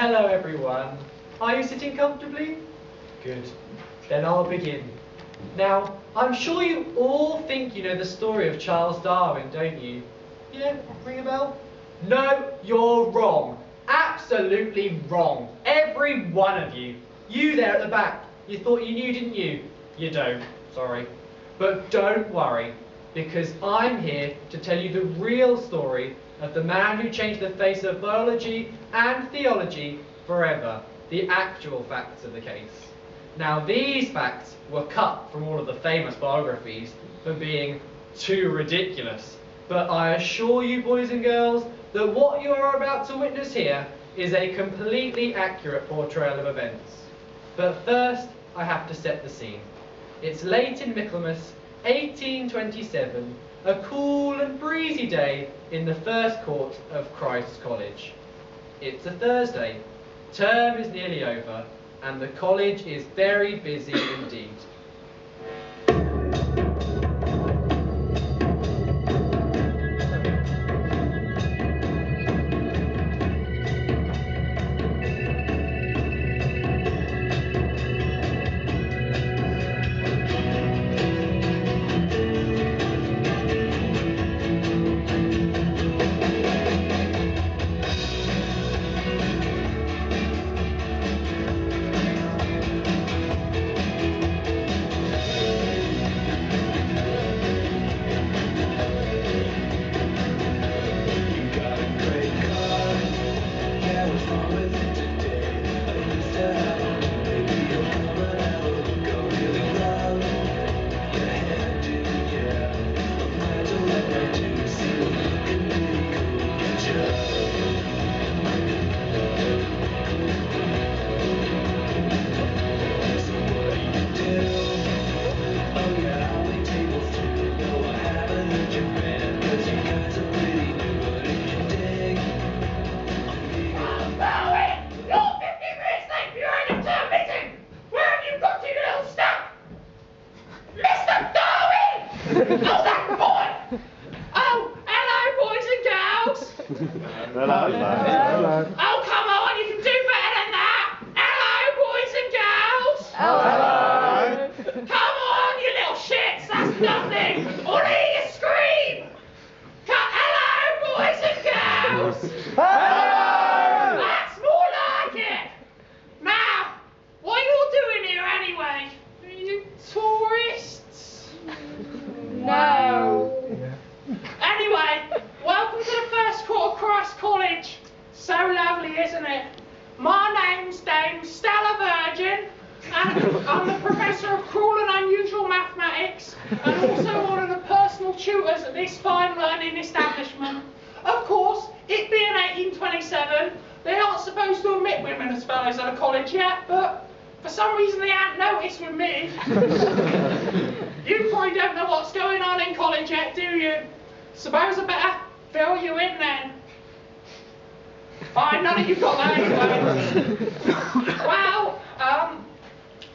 Hello everyone. Are you sitting comfortably? Good. Then I'll begin. Now, I'm sure you all think you know the story of Charles Darwin, don't you? Yeah, ring a bell? No, you're wrong. Absolutely wrong. Every one of you. You there at the back. You thought you knew, didn't you? You don't. Sorry. But don't worry because I'm here to tell you the real story of the man who changed the face of biology and theology forever, the actual facts of the case. Now these facts were cut from all of the famous biographies for being too ridiculous, but I assure you boys and girls that what you are about to witness here is a completely accurate portrayal of events. But first, I have to set the scene. It's late in Michaelmas 1827, a cool and breezy day in the first court of Christ's College. It's a Thursday, term is nearly over, and the college is very busy indeed. Lớn lên. Lớn lên. not supposed to admit women as fellows at a college yet, but for some reason they haven't noticed with me. you probably don't know what's going on in college yet, do you? Suppose I better fill you in then. Fine, none of you got that anyway. well, um,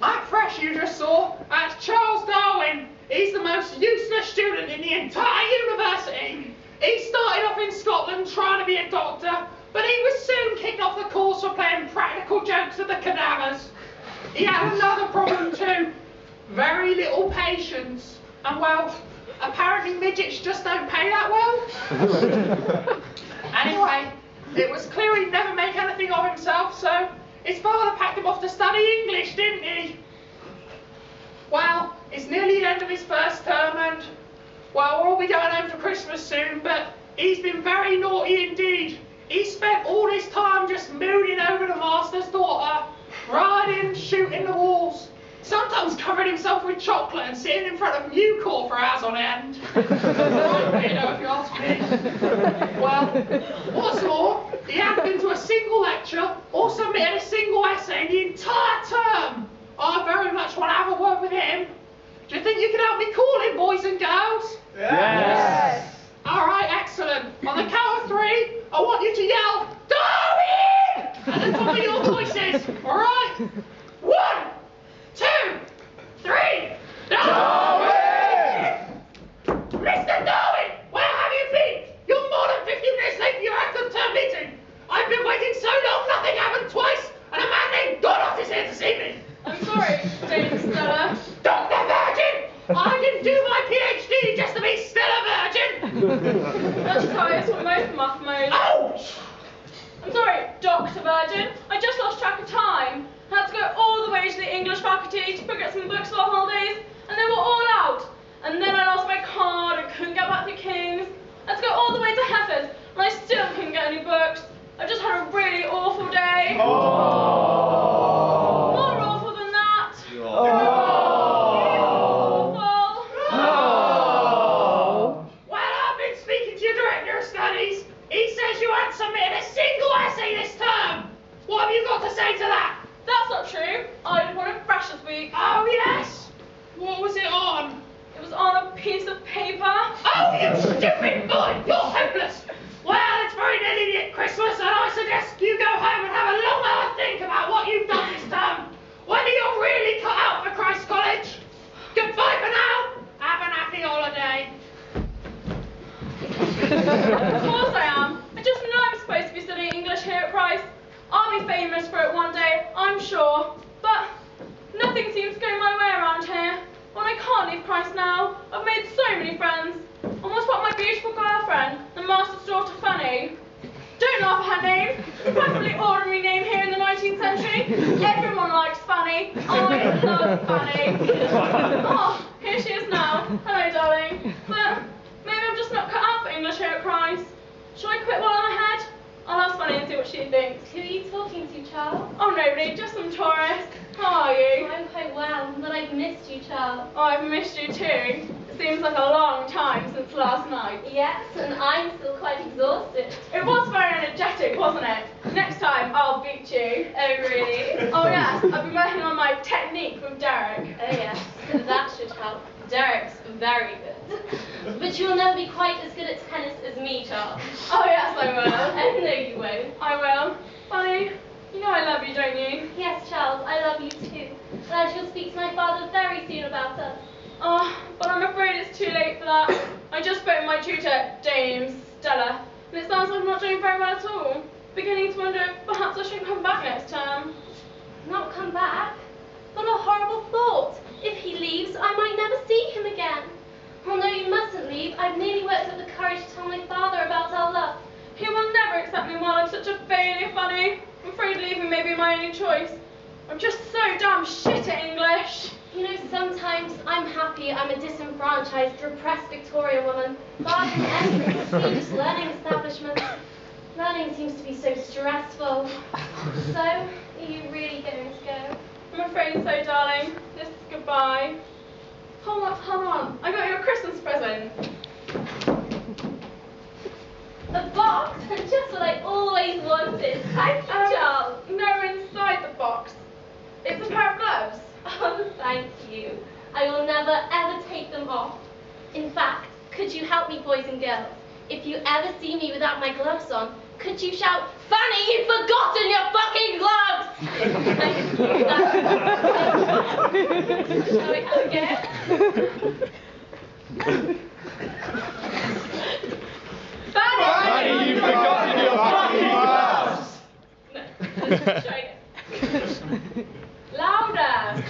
that fresh you just saw, that's Charles Darwin. He's the most useless student in the entire university. He started off in Scotland trying to be a doctor, the course for playing practical jokes at the cadavers. He had another problem too. Very little patience. And well, apparently midgets just don't pay that well. anyway, it was clear he'd never make anything of himself, so his father packed him off to study English, didn't he? Well, it's nearly the end of his first term and, well, we'll all be going home for Christmas soon, but he's been very naughty indeed. He spent all his time just mooning over the master's daughter, riding, shooting the walls, sometimes covering himself with chocolate and sitting in front of Mucor for hours on end. you know, if you ask me. Well, what's more, he hadn't been to a single lecture or submitted a single essay in the entire term. I very much want to have a word with him. Do you think you can help me call him, boys and girls? That's tires were most muff mode. Ouch! I'm sorry, Dr. Virgin. I just lost track of time. I had to go all the way to the English faculty to pick up some books for the holidays, and they were all out. And then I lost my card and couldn't get back to King's. I had to go all the way to Heffers, and I still couldn't get any books. I've just had a really awful day. Oh. More awful than that. Oh. Awful. Well, I've been speaking to your director of studies. He says you haven't submitted a single essay this term. What have you got to say to that? That's not true. I did one of fresh this week. Oh, yes. What was it on? It was on a piece of paper. Oh, you stupid boy. You're hopeless. Well, it's very nearly the Christmas, and I suggest you go home and have a long hard think about what you've done this term. Whether you're really cut out for Christ College. Goodbye for now. Have an happy holiday. Of course I am. I just know I'm supposed to be studying English here at Christ's. I'll be famous for it one day, I'm sure. But nothing seems to go my way around here. When I can't leave Christ's now, I've made so many friends. And what about my beautiful girlfriend, the master's daughter Fanny? Don't laugh at her name. Perfectly ordinary name here in the 19th century. Everyone likes Fanny. I love Fanny. Oh, here she is now. Hello, darling. But maybe I'm just not cut out for English here at Christ's. Shall I quit while I'm ahead? I'll ask Fanny and see what she thinks. Who are you talking to, Charles? Oh, nobody, just some tourists. How are you? I'm quite well, but I've missed you, Charles. Oh, I've missed you too. It seems like a long time since last night. Yes, and I'm still quite exhausted. It was very energetic, wasn't it? Next time, I'll beat Oh, really? Oh, yes, I've been working on my technique with Derek. Oh, yes, that should help. Derek's very good. But you'll never be quite as good at tennis as me, Charles. Oh, yes, I will. Oh, no, you won't. I will. Bye. you know I love you, don't you? Yes, Charles, I love you too. And I shall speak to my father very soon about us. Oh, but I'm afraid it's too late for that. I just spoke to my tutor, Dame Stella, and it sounds like I'm not doing very well at all. Beginning to wonder if perhaps I shouldn't come back next term. Not come back? What a horrible thought. If he leaves, I might never see him again. Oh, no, you mustn't leave. I've nearly worked up the courage to tell my father about our love. He will never accept me while I'm such a failure, Fanny. I'm afraid leaving may be my only choice. I'm just so damn shit at English. You know, sometimes I'm happy I'm a disenfranchised, repressed Victorian woman, barred from entering prestigious learning establishments. Learning seems to be so stressful. So, are you really going to go? I'm afraid so, darling. This is goodbye. Hold on, hold on. I got you a Christmas present. A box? Just what I always wanted. Thank you, Um, Charles. No, inside the box. It's a pair of gloves. Oh, thank you. I will never ever take them off. In fact, could you help me, boys and girls? If you ever see me without my gloves on, could you shout, Fanny, you've forgotten your fucking gloves? Thank you. That's- Shall we go again? Fanny! Fanny, you've forgotten your fucking gloves. No, let's try again. Louder!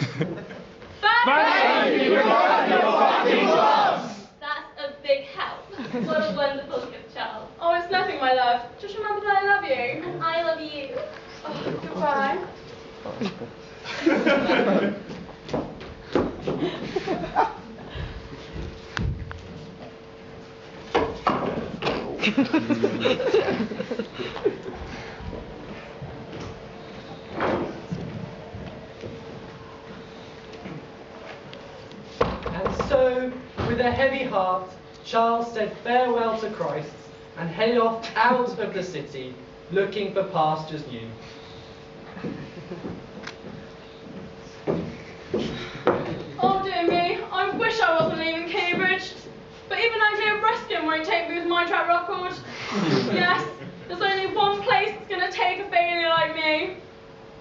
Fanny, you've forgotten your fucking gloves. That's a big help. What a wonderful gift, Charles. Oh, it's nothing, my love. Just remember that I love you. And I love you. Oh, goodbye. And so, with a heavy heart, Charles said farewell to Christ and headed off out of the city, looking for pastures new. Oh dear me, I wish I wasn't leaving Cambridge. But even Anglia Ruskin won't take me with my track record. yes, there's only one place that's going to take a failure like me.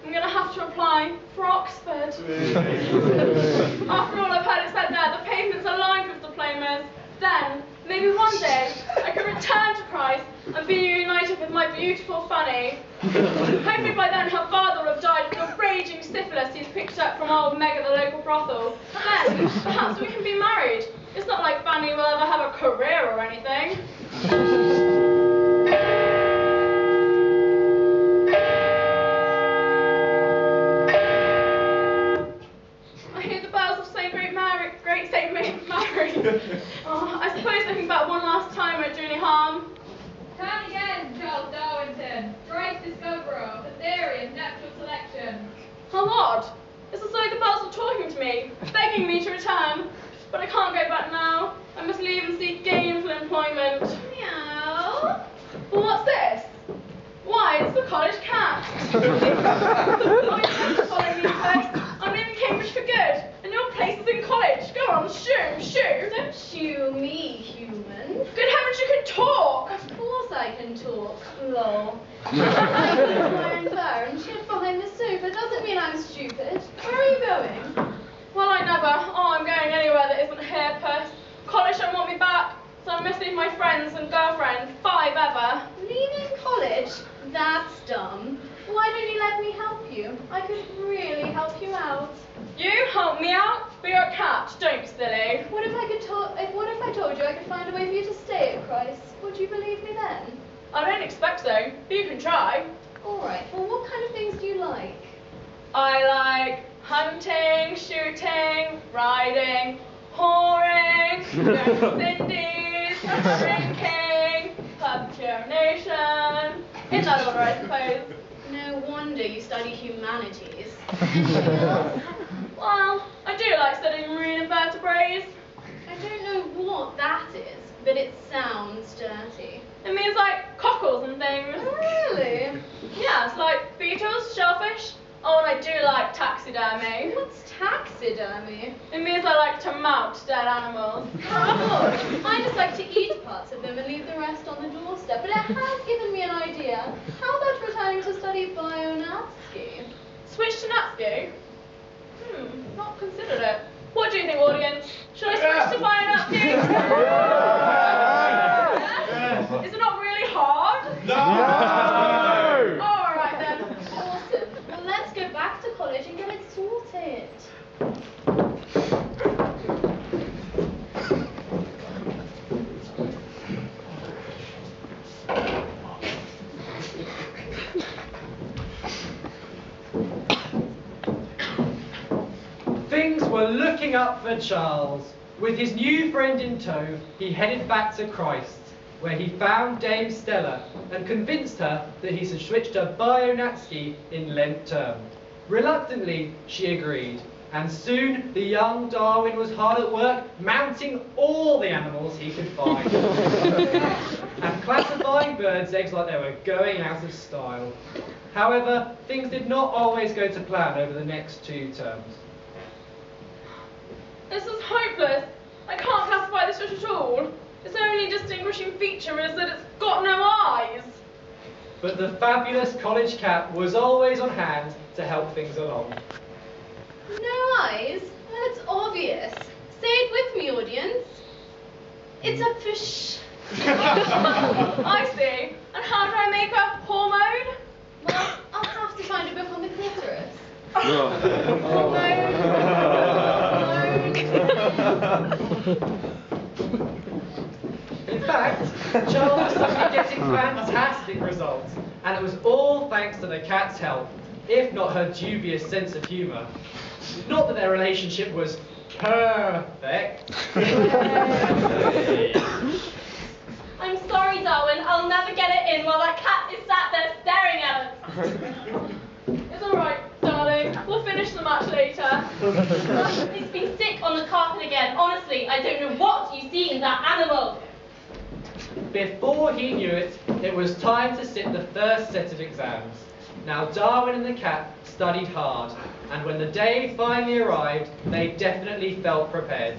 I'm going to have to apply for Oxford. After all I've heard it said there, the pavements are lined with diplomas. Then, maybe one day, I can return to Christ and be reunited with my beautiful Fanny. Hopefully by then her father will have died of the raging syphilis he's picked up from old Meg at the local brothel. And Then, perhaps we can be married. It's not like Fanny will ever have a career or anything. College cat. the point of following me first. I'm leaving Cambridge for good, and your place is in college. Go on, shoo, shoo. Don't shoo me, human. Good heavens, you can talk. Of course I can talk. Lol. I put my own fur and shit behind the sofa doesn't mean I'm stupid. Where are you going? Well, I never. Oh, I'm going anywhere that isn't here, Puss. College don't want me back, so I must leave my friends and girlfriend, five ever. Leaving college? That's dumb. Why don't you let me help you? I could really help you out. You help me out, but you're a cat, don't be silly. What if I could to- if what if I told you I could find a way for you to stay at Christ? Would you believe me then? I don't expect so, but you can try. Alright, well what kind of things do you like? I like hunting, shooting, riding, whoring, going Cindies, drinking, pub urination. In that order, I suppose. No wonder you study humanities. Well, I do like studying marine invertebrates. I don't know what that is, but it sounds dirty. It means like cockles and things. Oh, really? Yeah, it's like beetles, shellfish. Oh, and I do like taxidermy. What's taxidermy? It means I like to mount dead animals. Oh, I just like to eat parts of them and leave the rest on the doorstep. But it has given me an idea. How about returning to study Bio NatSci? Switch to NatSci? Considered it. What do you think, audience? Should I switch to Bio NatSci? Yeah? Is it not really hard? No! All right then. Awesome. Well, let's go back to college and get it sorted. Things were looking up for Charles. With his new friend in tow, he headed back to Christ, where he found Dame Stella and convinced her that he should switch to Bio NatSci in Lent term. Reluctantly, she agreed, and soon the young Darwin was hard at work mounting all the animals he could find and classifying birds' eggs like they were going out of style. However, things did not always go to plan over the next two terms. This is hopeless. I can't classify this fish at all. Its only distinguishing feature is that it's got no eyes. But the fabulous college cat was always on hand to help things along. No eyes? That's obvious. Say it with me, audience. It's a fish. I see. And how do I make a hormone? Well, I'll have to find a book on the clitoris. In fact, Charles was suddenly getting fantastic results, and it was all thanks to the cat's help, if not her dubious sense of humour. Not that their relationship was perfect. I'm sorry, Darwin. I'll never get it in while that cat is sat there staring at us. It's all right, darling. We'll finish the match later. He's been sick on the carpet again. Honestly, I don't know what you see in that animal. Before he knew it, it was time to sit the first set of exams. Now Darwin and the cat studied hard, and when the day finally arrived, they definitely felt prepared.